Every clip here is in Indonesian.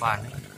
depan yang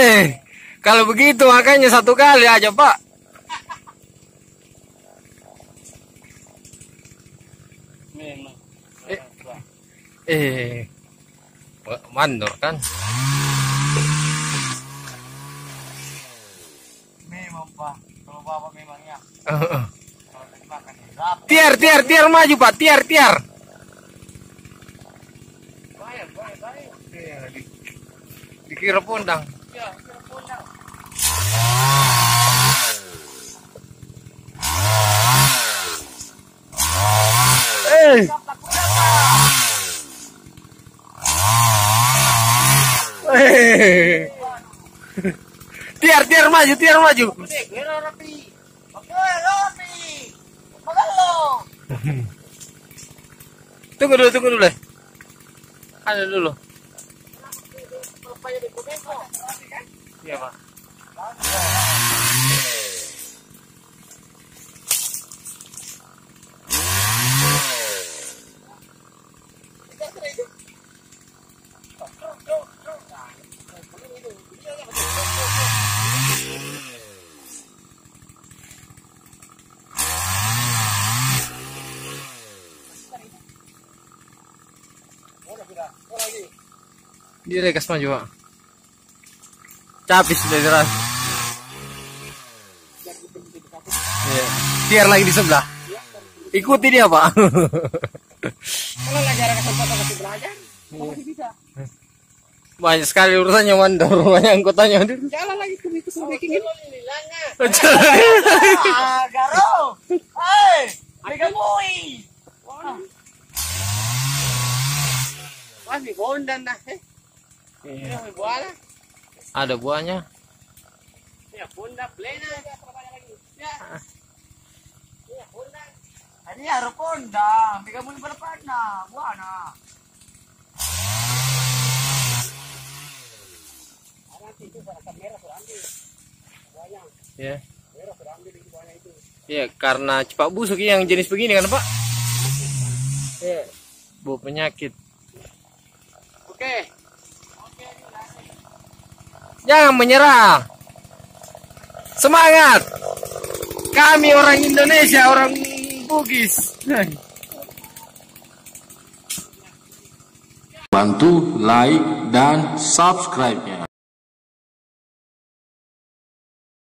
eh kalau begitu makanya satu kali aja pak. Eh. eh mandor kan Memang pak. Kalau bapak memangnya dimakan rapi. tiar tiar tiar maju pak tiar tiar Bayar, bayar, bayar. Di- dikira pundang Tiar tiar maju tiar maju. Tunggu dulu tunggu dulu. Ada dulu Rupanya di komento. Rapi kan? iya pak dia lekas maju pak capis sudah deras Iya. tiar lagi di sebelah ikuti dia pak Kalau lagi ada kesempatan masih belajar, masih bisa. banyak sekali urusannya mandor banyak anggotanya Jalan lagi ke itu suruh bikin ini. Jalan. Ah, garo. Hei, Mega Boy. Wah, mi kondan dah. Eh, Iya. ada buahnya Ya, bunda plena. Ya. Ya, bunda. Ini harus ponda, Mega Boy berdepan na, buana. Nanti itu pada kamera sudah ambil. Banyak. ya Merah sudah ambil di buahnya itu. Iya, karena cepat busuk yang jenis begini kan, Pak? Iya. Bu penyakit. Oke. Jangan menyerah. Semangat. Kami orang Indonesia, orang Bugis. Bantu like dan subscribe-nya.